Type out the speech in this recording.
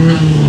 Mm-hmm.